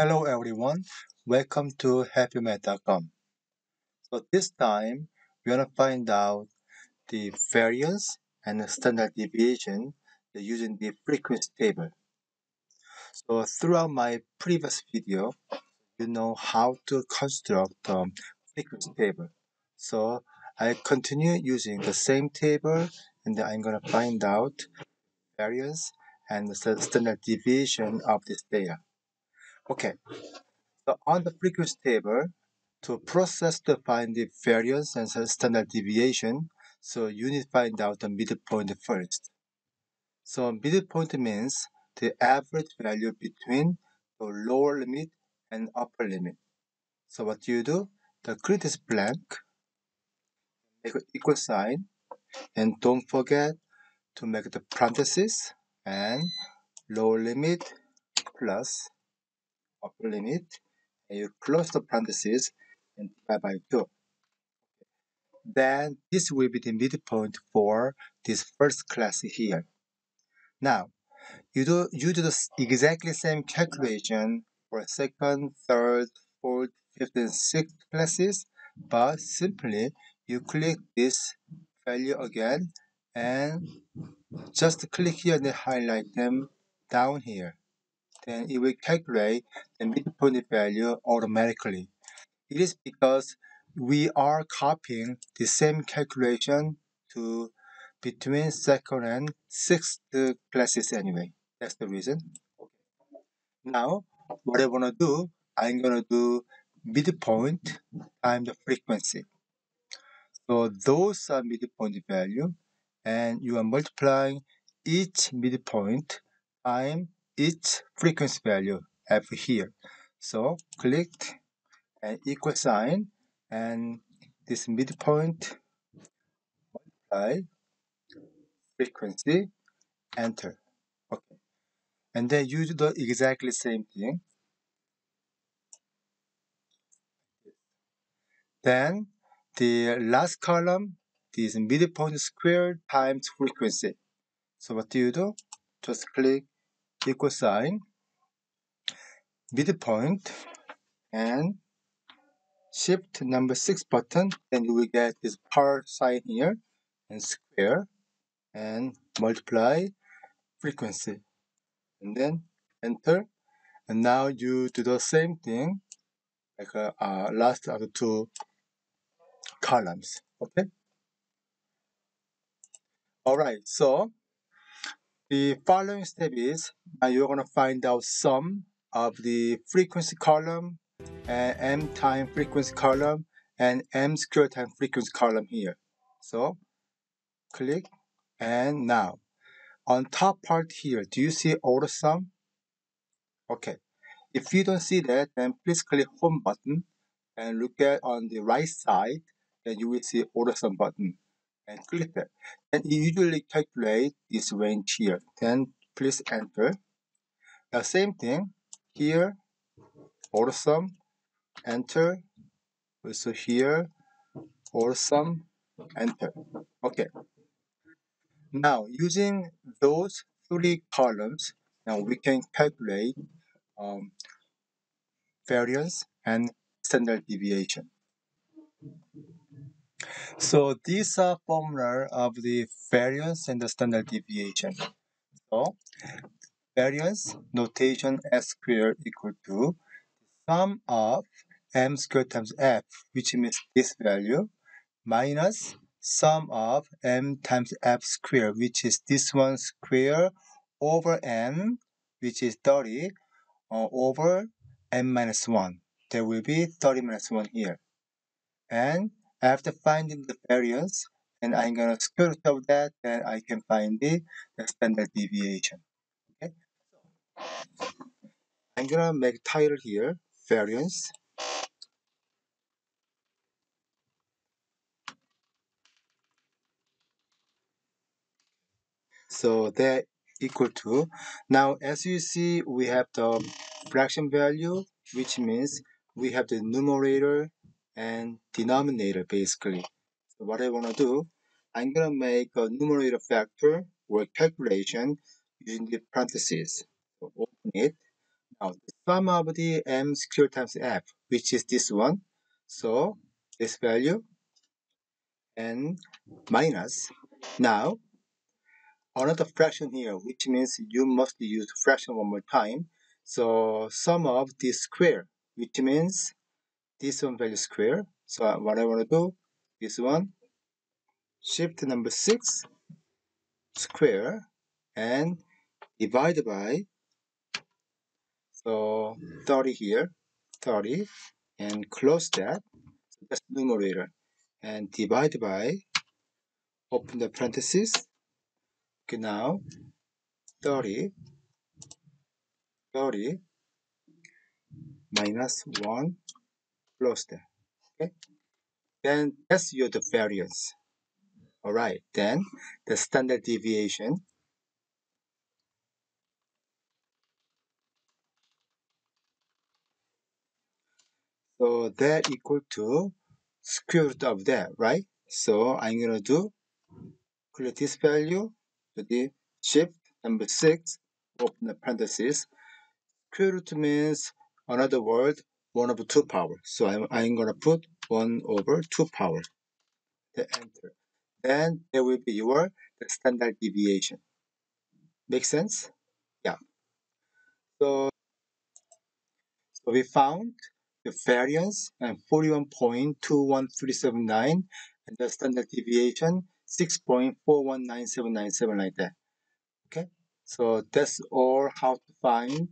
Hello everyone, welcome to helpyourmath.com. So this time we're gonna find out the variance and the standard deviation using the frequency table. So throughout my previous video, you know how to construct the frequency table. So I continue using the same table and I'm gonna find out variance and the standard deviation of this data. Okay, so on the frequency table, to process to find the variance and standard deviation, so you need to find out the midpoint first. So midpoint means the average value between the lower limit and upper limit. So what you do? The grid is blank, make an equal sign, and don't forget to make the parentheses and lower limit plus upper limit and you close the parentheses and divide by 2. Then this will be the midpoint for this first class here. Now, you do, you do the exactly same calculation for second, third, fourth, fifth, and sixth classes, but simply you click this value again and just click here and highlight them down here then it will calculate the midpoint value automatically. It is because we are copying the same calculation to between second and sixth classes anyway. That's the reason. Now, what I want to do, I'm going to do midpoint times the frequency. So those are midpoint value and you are multiplying each midpoint times its frequency value f here. So click an equal sign and this midpoint multiply frequency enter. Okay. And then you do the exactly same thing. Then the last column is midpoint squared times frequency. So what do you do? Just click equal sign, midpoint, and shift number six button, and you will get this power sign here, and square, and multiply frequency, and then enter. And now you do the same thing, like uh, uh, last of the two columns, okay? Alright, so the following step is now you're going to find out sum of the frequency column and m time frequency column and m square time frequency column here. So click and now on top part here, do you see auto sum? Okay. If you don't see that, then please click home button and look at on the right side, then you will see auto sum button and click it. And it usually calculate this range here. Then please enter. The same thing here, AutoSum, enter. Also here, AutoSum, enter. Okay. Now using those three columns, now we can calculate um, variance and standard deviation. So these are formula of the variance and the standard deviation. So variance notation s squared equal to sum of m squared times f, which means this value, minus sum of m times f squared, which is this one square over n, which is 30, uh, over n minus 1. There will be 30 minus 1 here. And after finding the variance, and I'm going to square root of that, then I can find the, the standard deviation. Okay. I'm going to make title here, variance. So that equal to, now as you see, we have the fraction value, which means we have the numerator and denominator basically. So what I want to do, I'm going to make a numerator factor or calculation using the parentheses. So open it. Now, the sum of the m squared times f, which is this one. So, this value and minus. Now, another fraction here, which means you must use fraction one more time. So, sum of this square, which means this one value square. So, what I want to do, this one, shift number 6 square and divide by so 30 here 30 and close that so that's numerator and divide by open the parenthesis okay now 30 30 minus 1 that okay then that's your the variance all right then the standard deviation So that equal to square root of that, right? So I'm gonna do create this value to the shift number six, open the parenthesis. Square root means another word, one over two power. So I'm, I'm gonna put one over two power. The enter. Then there will be your the standard deviation. Make sense? Yeah. So, so we found the variance and 41.21379 and the standard deviation 6.419797 like that. Okay, so that's all how to find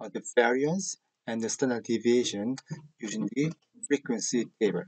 uh, the variance and the standard deviation using the frequency table.